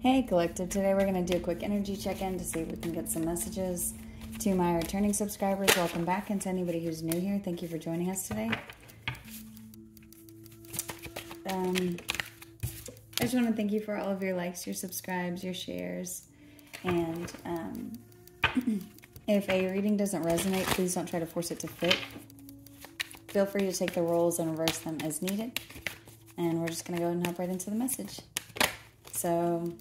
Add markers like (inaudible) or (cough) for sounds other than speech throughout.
Hey, Collective. Today we're going to do a quick energy check in to see if we can get some messages to my returning subscribers. Welcome back. And to anybody who's new here, thank you for joining us today. Um, I just want to thank you for all of your likes, your subscribes, your shares. And um, (clears throat) if a reading doesn't resonate, please don't try to force it to fit. Feel free to take the roles and reverse them as needed. And we're just going to go ahead and hop right into the message. So,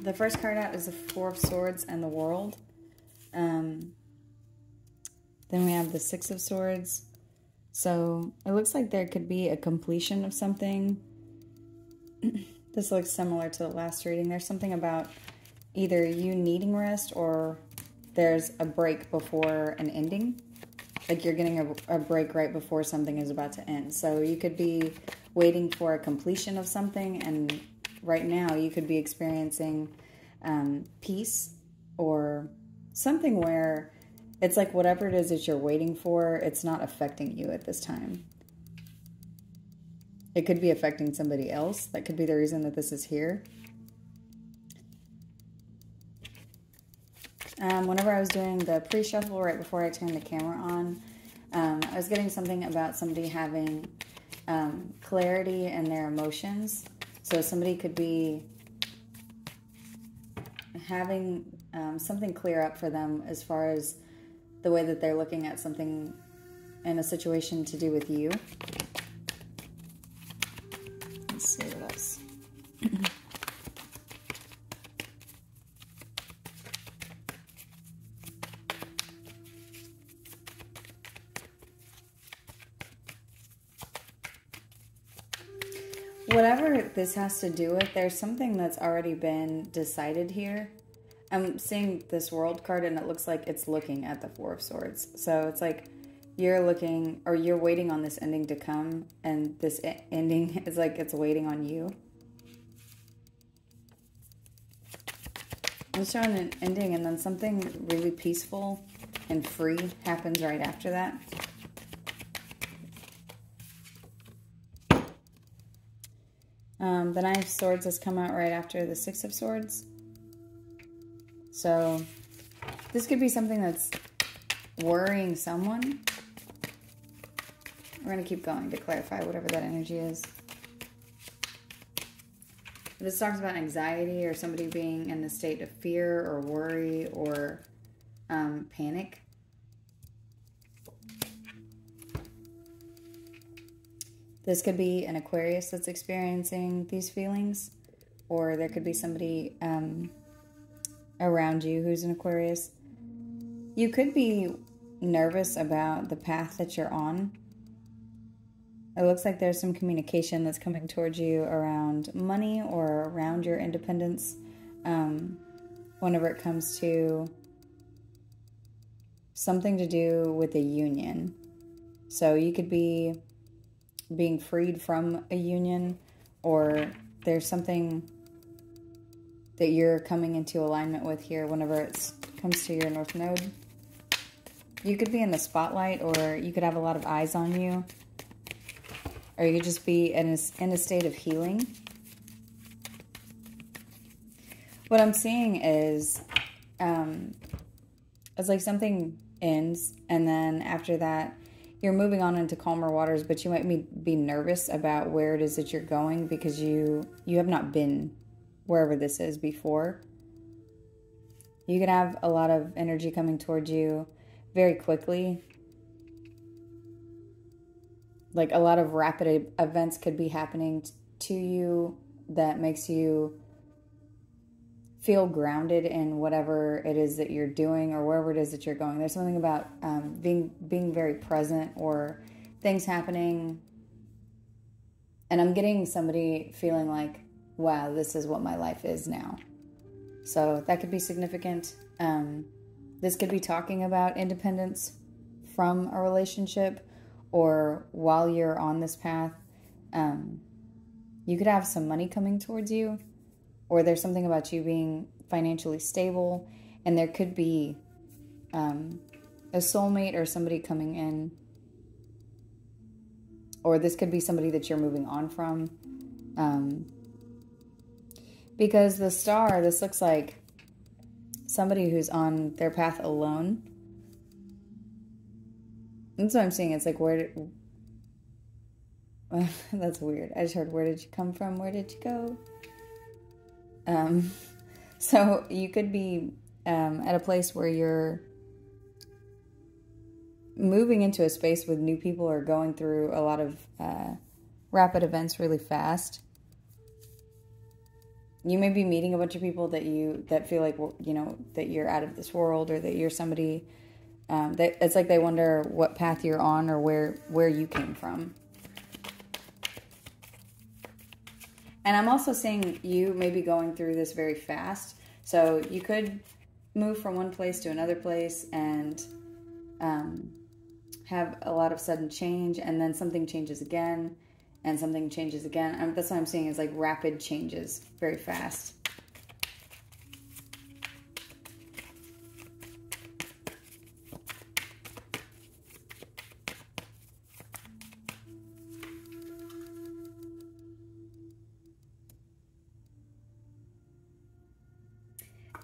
the first card out is the Four of Swords and the World. Um, then we have the Six of Swords. So, it looks like there could be a completion of something. (clears throat) this looks similar to the last reading. There's something about either you needing rest or there's a break before an ending. Like you're getting a, a break right before something is about to end. So, you could be waiting for a completion of something and right now you could be experiencing um, peace or something where it's like whatever it is that you're waiting for, it's not affecting you at this time. It could be affecting somebody else. That could be the reason that this is here. Um, whenever I was doing the pre-shuffle right before I turned the camera on, um, I was getting something about somebody having um, clarity in their emotions so somebody could be having um, something clear up for them as far as the way that they're looking at something in a situation to do with you. Let's see what else. (clears throat) this has to do with, there's something that's already been decided here. I'm seeing this world card and it looks like it's looking at the Four of Swords. So it's like you're looking or you're waiting on this ending to come, and this ending (laughs) is like it's waiting on you. I'm showing an ending, and then something really peaceful and free happens right after that. Um, the Nine of Swords has come out right after the Six of Swords. So this could be something that's worrying someone. We're going to keep going to clarify whatever that energy is. This talks about anxiety or somebody being in a state of fear or worry or um, panic. This could be an Aquarius that's experiencing these feelings, or there could be somebody um, around you who's an Aquarius. You could be nervous about the path that you're on. It looks like there's some communication that's coming towards you around money or around your independence um, whenever it comes to something to do with a union. So you could be being freed from a union or there's something that you're coming into alignment with here whenever it comes to your north node. You could be in the spotlight or you could have a lot of eyes on you. Or you could just be in a, in a state of healing. What I'm seeing is um, it's like something ends and then after that you're moving on into calmer waters, but you might be, be nervous about where it is that you're going because you you have not been wherever this is before. You could have a lot of energy coming towards you very quickly. Like a lot of rapid events could be happening to you that makes you feel grounded in whatever it is that you're doing or wherever it is that you're going. There's something about um, being being very present or things happening, and I'm getting somebody feeling like, "Wow, this is what my life is now." So that could be significant. Um, this could be talking about independence from a relationship, or while you're on this path, um, you could have some money coming towards you or there's something about you being financially stable, and there could be um, a soulmate or somebody coming in, or this could be somebody that you're moving on from. Um, Because the star, this looks like somebody who's on their path alone. That's what I'm seeing. It's like, where did. (laughs) that's weird. I just heard, where did you come from? Where did you go? Um, so you could be um, at a place where you're moving into a space with new people or going through a lot of uh, rapid events really fast. You may be meeting a bunch of people that you that feel like you know that you're out of this world or that you're somebody um, that it's like they wonder what path you're on or where where you came from and i'm also seeing you maybe going through this very fast so you could move from one place to another place and um, have a lot of sudden change and then something changes again and something changes again. Um, that's what I'm seeing is like rapid changes very fast.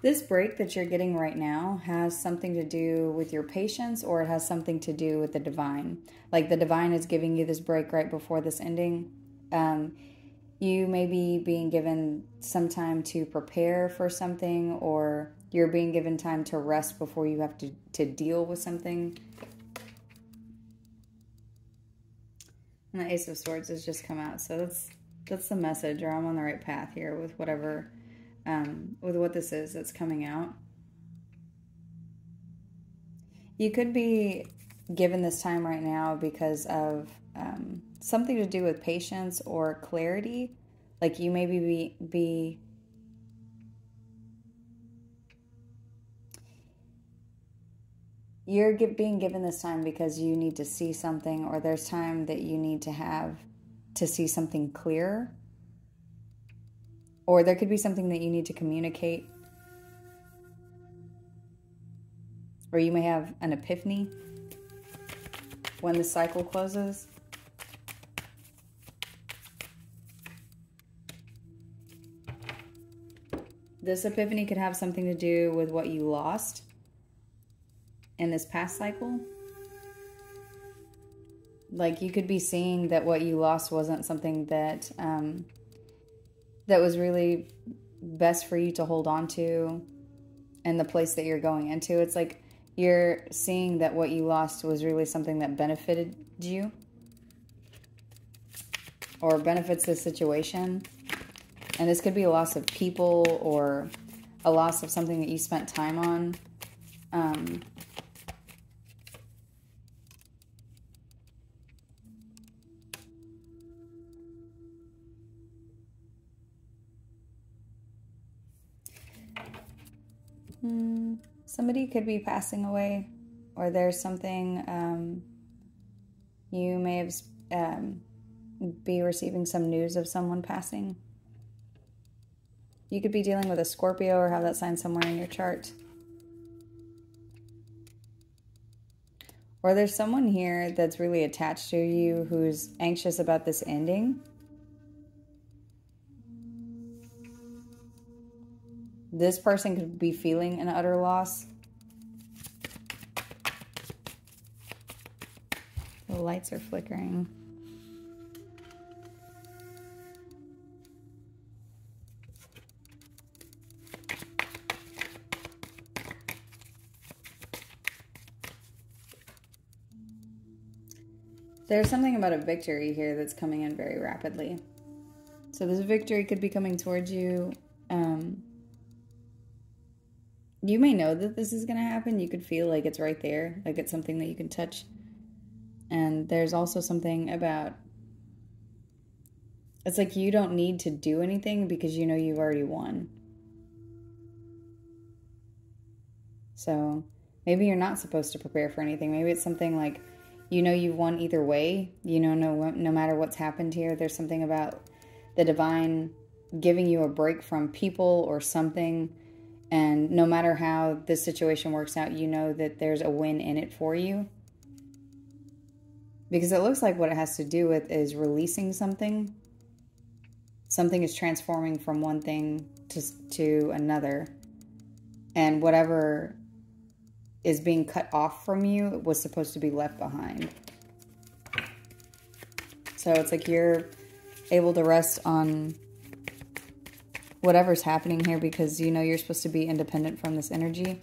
This break that you're getting right now has something to do with your patience or it has something to do with the divine. Like the divine is giving you this break right before this ending. Um, you may be being given some time to prepare for something or you're being given time to rest before you have to, to deal with something. And the Ace of Swords has just come out. So that's that's the message, or I'm on the right path here with whatever um, with what this is that's coming out. You could be given this time right now because of um, something to do with patience or clarity. Like you maybe be, be you're being given this time because you need to see something or there's time that you need to have to see something clear or there could be something that you need to communicate. Or you may have an epiphany when the cycle closes. This epiphany could have something to do with what you lost in this past cycle. Like you could be seeing that what you lost wasn't something that um, that was really best for you to hold on to and the place that you're going into. It's like you're seeing that what you lost was really something that benefited you or benefits the situation. And this could be a loss of people or a loss of something that you spent time on. Um, Hmm, somebody could be passing away, or there's something um, you may have um, be receiving some news of someone passing. You could be dealing with a Scorpio or have that sign somewhere in your chart. Or there's someone here that's really attached to you who's anxious about this ending. This person could be feeling an utter loss. The lights are flickering. There's something about a victory here that's coming in very rapidly. So this victory could be coming towards you um, you may know that this is going to happen. You could feel like it's right there, like it's something that you can touch. And there's also something about it's like you don't need to do anything because you know you've already won. So maybe you're not supposed to prepare for anything. Maybe it's something like you know you've won either way. You know no no matter what's happened here, there's something about the divine giving you a break from people or something and no matter how this situation works out, you know that there's a win in it for you. Because it looks like what it has to do with is releasing something. something is transforming from one thing to to another and whatever is being cut off from you was supposed to be left behind so it's like you're able to rest on whatever's happening here because you know you're supposed to be independent from this energy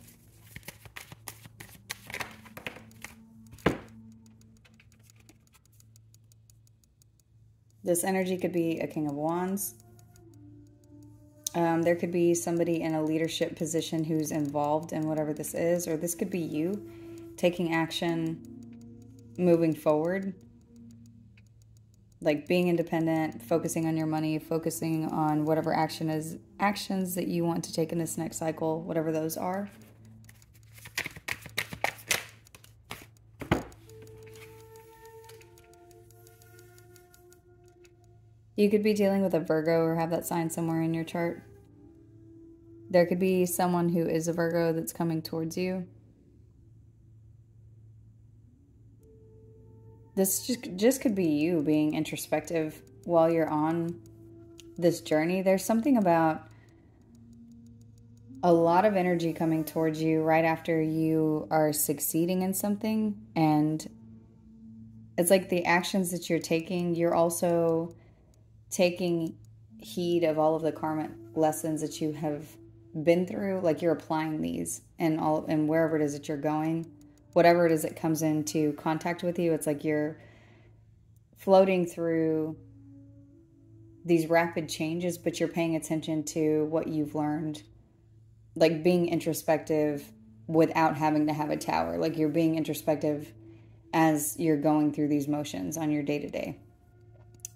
This energy could be a King of Wands. Um, there could be somebody in a leadership position who's involved in whatever this is, or this could be you taking action, moving forward, like being independent, focusing on your money, focusing on whatever action is actions that you want to take in this next cycle, whatever those are. You could be dealing with a Virgo or have that sign somewhere in your chart. There could be someone who is a Virgo that's coming towards you. This just, just could be you being introspective while you're on this journey. There's something about a lot of energy coming towards you right after you are succeeding in something. And it's like the actions that you're taking, you're also taking heed of all of the karmic lessons that you have been through like you're applying these and all and wherever it is that you're going whatever it is that comes into contact with you it's like you're floating through these rapid changes but you're paying attention to what you've learned. Like being introspective without having to have a tower. Like you're being introspective as you're going through these motions on your day to day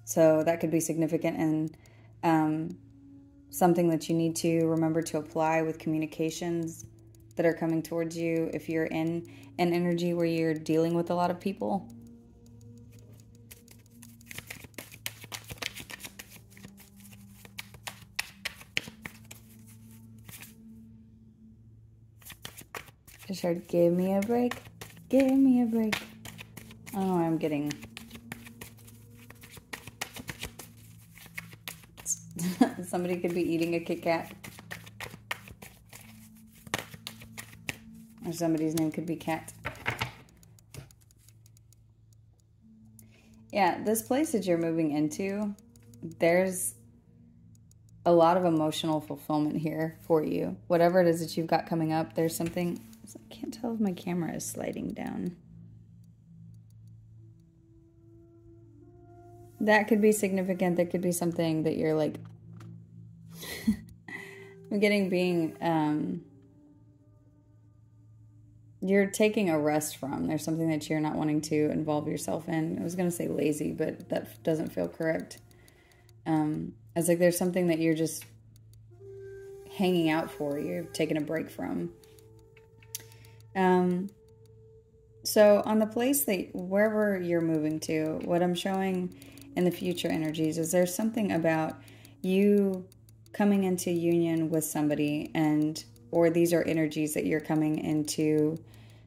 so that could be significant and um, something that you need to remember to apply with communications that are coming towards you if you're in an energy where you're dealing with a lot of people. Just heard, give me a break, give me a break. I don't know why I'm getting (laughs) Somebody could be eating a Kit Kat. Or somebody's name could be Cat. Yeah, this place that you're moving into, there's a lot of emotional fulfillment here for you. Whatever it is that you've got coming up, there's something. I can't tell if my camera is sliding down. That could be significant. That could be something that you're like, (laughs) I'm getting being um you're taking a rest from. There's something that you're not wanting to involve yourself in. I was going to say lazy, but that doesn't feel correct. Um, it's like there's something that you're just hanging out for. You're taking a break from. Um, so on the place that wherever you're moving to, what I'm showing in the future energies is there's something about you coming into union with somebody and or these are energies that you're coming into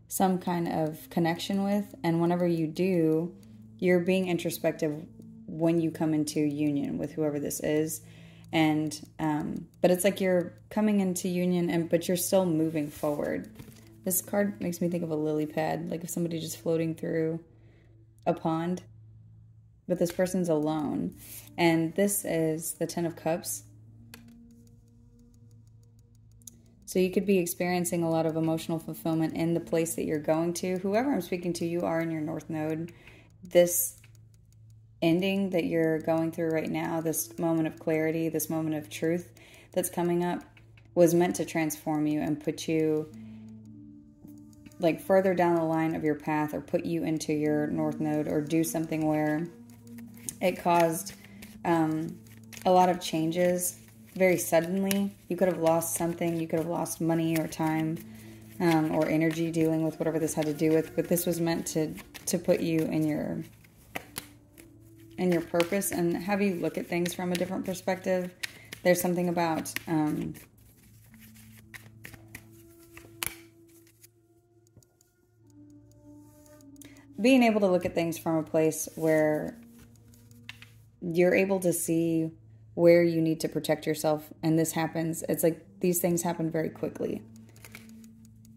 some kind of connection with. And whenever you do you're being introspective when you come into union with whoever this is. And um, but it's like you're coming into union and but you're still moving forward. This card makes me think of a lily pad like if somebody just floating through a pond but this person's alone. And this is the ten of cups So you could be experiencing a lot of emotional fulfillment in the place that you're going to. Whoever I'm speaking to, you are in your North Node. This ending that you're going through right now, this moment of clarity, this moment of truth that's coming up, was meant to transform you and put you like further down the line of your path or put you into your North Node or do something where it caused um, a lot of changes very suddenly. You could have lost something. You could have lost money or time um, or energy dealing with whatever this had to do with. But this was meant to to put you in your in your purpose and have you look at things from a different perspective. There's something about um, being able to look at things from a place where you're able to see where you need to protect yourself. And this happens, it's like these things happen very quickly.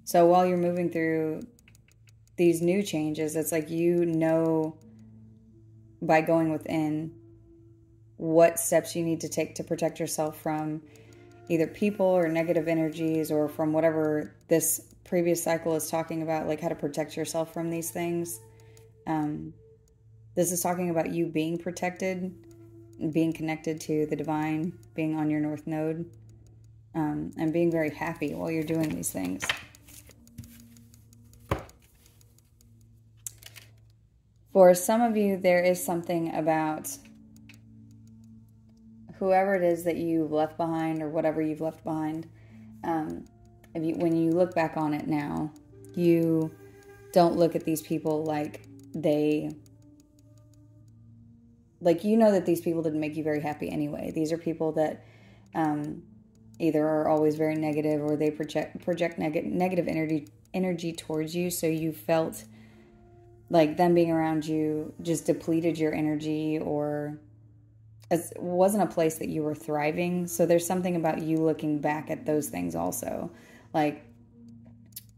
So while you're moving through these new changes, it's like you know by going within what steps you need to take to protect yourself from either people or negative energies or from whatever this previous cycle is talking about, like how to protect yourself from these things. Um, this is talking about you being protected, being connected to the divine, being on your north node, um, and being very happy while you're doing these things. For some of you, there is something about whoever it is that you've left behind or whatever you've left behind. Um, you, when you look back on it now, you don't look at these people like they like you know that these people didn't make you very happy anyway. These are people that um, either are always very negative or they project project neg- negative energy energy towards you. So you felt like them being around you just depleted your energy or it wasn't a place that you were thriving. So there's something about you looking back at those things also. Like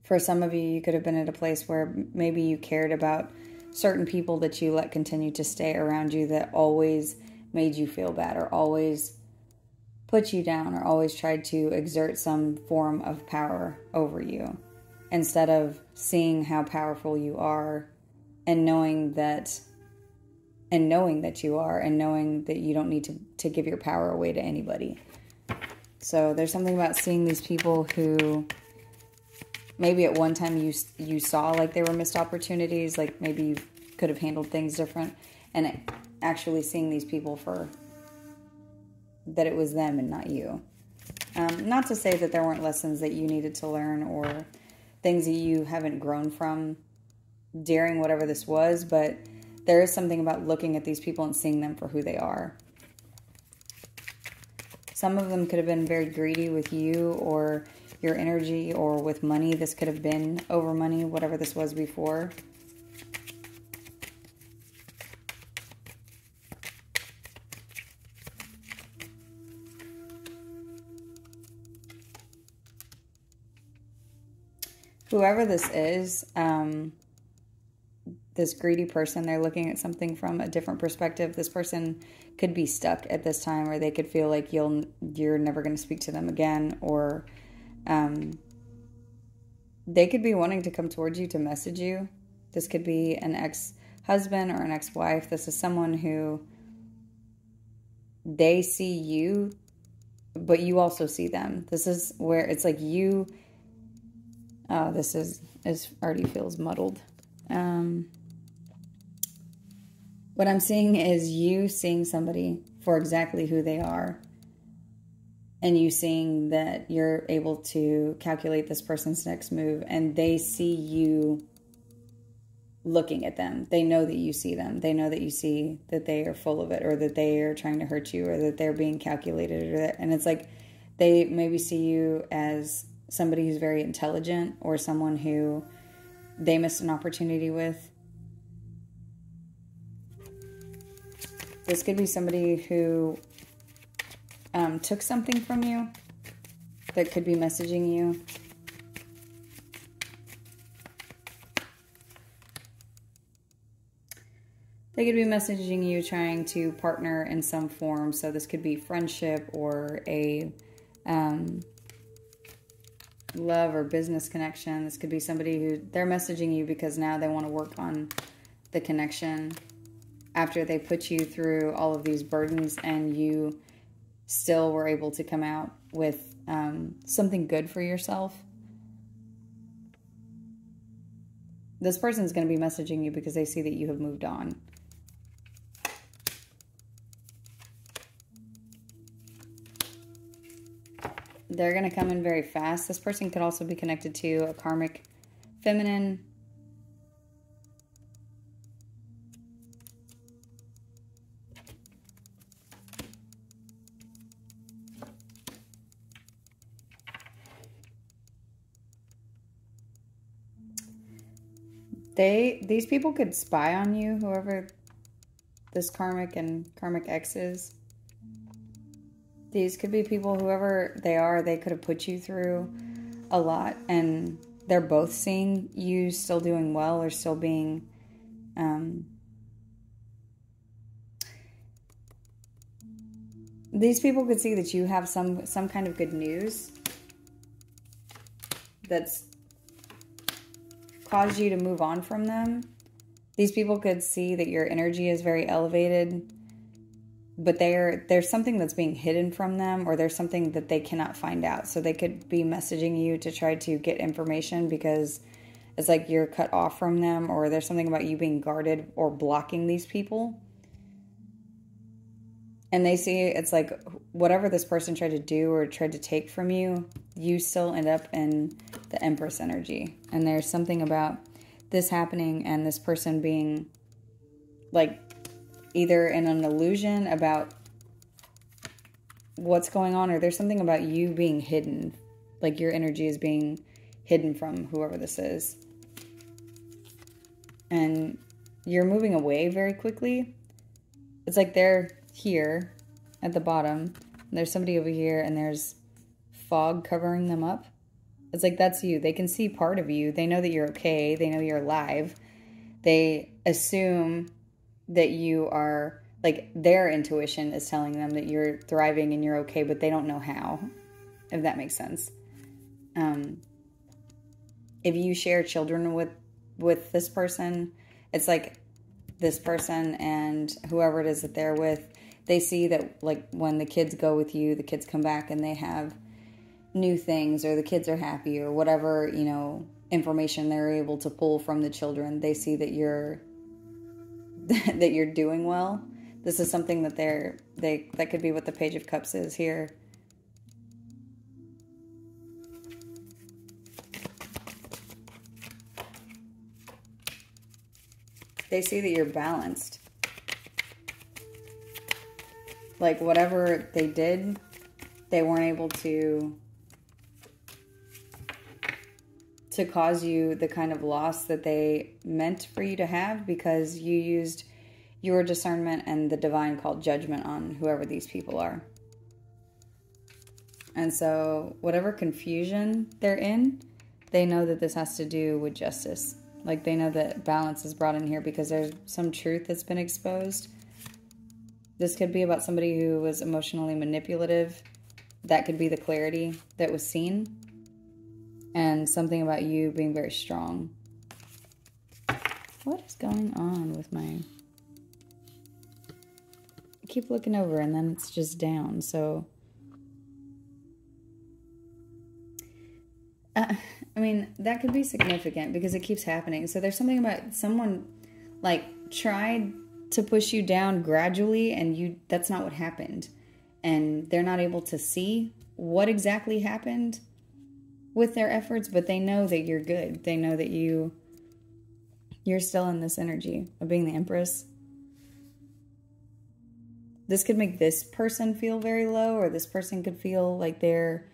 for some of you, you could have been at a place where maybe you cared about certain people that you let continue to stay around you that always made you feel bad or always put you down or always tried to exert some form of power over you. Instead of seeing how powerful you are and knowing that and knowing that you are and knowing that you don't need to, to give your power away to anybody. So there's something about seeing these people who maybe at one time you you saw like there were missed opportunities, like maybe you could have handled things different, and actually seeing these people for that it was them and not you. Um, not to say that there weren't lessons that you needed to learn or things that you haven't grown from during whatever this was, but there is something about looking at these people and seeing them for who they are. Some of them could have been very greedy with you or your energy or with money. This could have been over money, whatever this was before. Whoever this is, um, this greedy person, they're looking at something from a different perspective. This person could be stuck at this time, or they could feel like you'll you're never going to speak to them again, or um, they could be wanting to come towards you to message you. This could be an ex husband or an ex wife. This is someone who they see you, but you also see them. This is where it's like you. Oh, this is is already feels muddled. Um, what I'm seeing is you seeing somebody for exactly who they are. And you seeing that you're able to calculate this person's next move and they see you looking at them. They know that you see them. They know that you see that they are full of it or that they are trying to hurt you or that they're being calculated or that and it's like they maybe see you as somebody who's very intelligent or someone who they missed an opportunity with This could be somebody who um, took something from you that could be messaging you. They could be messaging you trying to partner in some form. So this could be friendship or a um, love or business connection. This could be somebody who they're messaging you because now they want to work on the connection after they put you through all of these burdens and you still were able to come out with um, something good for yourself. This person is going to be messaging you because they see that you have moved on. They're going to come in very fast. This person could also be connected to a karmic feminine they these people could spy on you, whoever this karmic and karmic X is. These could be people, whoever they are, they could have put you through a lot, and they're both seeing you still doing well or still being. Um, these people could see that you have some some kind of good news that's caused you to move on from them. These people could see that your energy is very elevated but they're there's something that's being hidden from them or there's something that they cannot find out so they could be messaging you to try to get information because it's like you're cut off from them or there's something about you being guarded or blocking these people and they see it's like whatever this person tried to do or tried to take from you you still end up in the empress energy. And there's something about this happening and this person being like either in an illusion about what's going on or there's something about you being hidden. Like your energy is being hidden from whoever this is. And you're moving away very quickly. It's like they're here at the bottom there's somebody over here and there's fog covering them up. It's like that's you. They can see part of you. They know that you're okay. They know you're alive. They assume that you are like their intuition is telling them that you're thriving and you're okay, but they don't know how, if that makes sense. Um, if you share children with with this person, it's like this person and whoever it is that they're with, they see that like when the kids go with you, the kids come back and they have new things or the kids are happy or whatever, you know, information they're able to pull from the children. They see that you're (laughs) that you're doing well. This is something that they're they that could be what the page of cups is here. They see that you're balanced. Like whatever they did, they weren't able to to cause you the kind of loss that they meant for you to have because you used your discernment and the divine called judgment on whoever these people are. And so, whatever confusion they're in, they know that this has to do with justice. Like, they know that balance is brought in here because there's some truth that's been exposed. This could be about somebody who was emotionally manipulative. That could be the clarity that was seen and something about you being very strong. What is going on with my. I keep looking over and then it's just down, so. Uh, I mean, that could be significant because it keeps happening. So there's something about someone like tried to push you down gradually and you that's not what happened. And they're not able to see what exactly happened with their efforts, but they know that you're good. They know that you you're still in this energy of being the empress. This could make this person feel very low or this person could feel like they're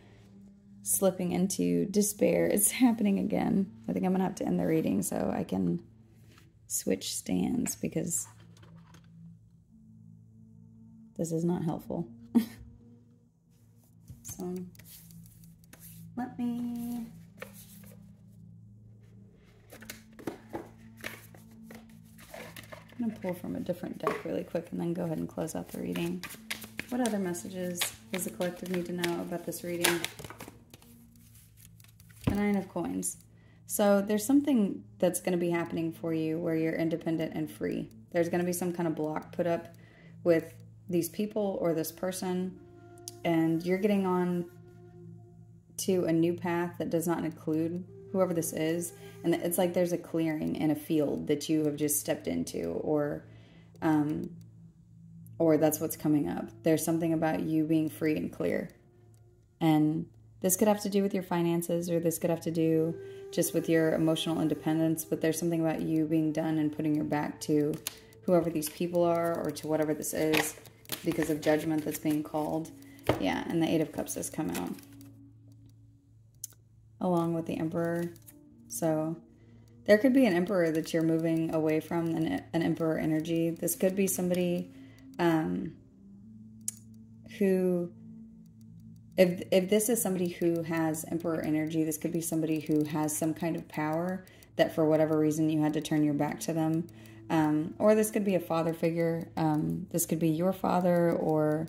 slipping into despair. (laughs) It's happening again. I think I'm to have to end the reading so I can switch stands because this is not helpful. (laughs) so let me I'm going to pull from a different deck really quick and then go ahead and close out the reading. What other messages does the collective need to know about this reading? The Nine of Coins. So there's something that's going to be happening for you where you're independent and free. There's going to be some kind of block put up with these people or this person, and you're getting on to a new path that does not include whoever this is. And it's like there's a clearing in a field that you have just stepped into or um or that's what's coming up. There's something about you being free and clear. And this could have to do with your finances or this could have to do just with your emotional independence but there's something about you being done and putting your back to whoever these people are or to whatever this is because of judgment that's being called yeah and the eight of cups has come out along with the emperor. So there could be an emperor that you're moving away from, an, an emperor energy. This could be somebody um, who if if this is somebody who has emperor energy, this could be somebody who has some kind of power that for whatever reason you had to turn your back to them. Um, or this could be a father figure. Um, this could be your father or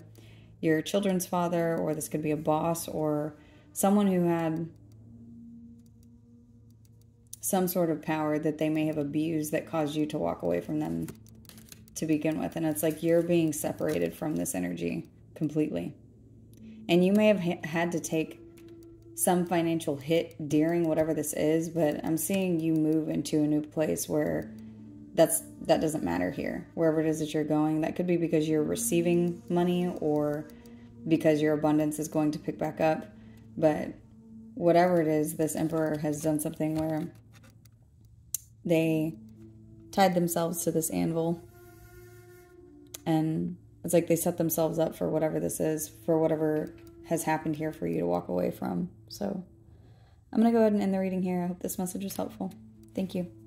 your children's father, or this could be a boss or someone who had some sort of power that they may have abused that caused you to walk away from them to begin with. And it's like you're being separated from this energy completely. And you may have ha- had to take some financial hit during whatever this is, but I'm seeing you move into a new place where that's that doesn't matter here. Wherever it is that you're going, that could be because you're receiving money or because your abundance is going to pick back up. But whatever it is, this emperor has done something where they tied themselves to this anvil and it's like they set themselves up for whatever this is, for whatever has happened here for you to walk away from. So I'm going to go ahead and end the reading here. I hope this message was helpful. Thank you.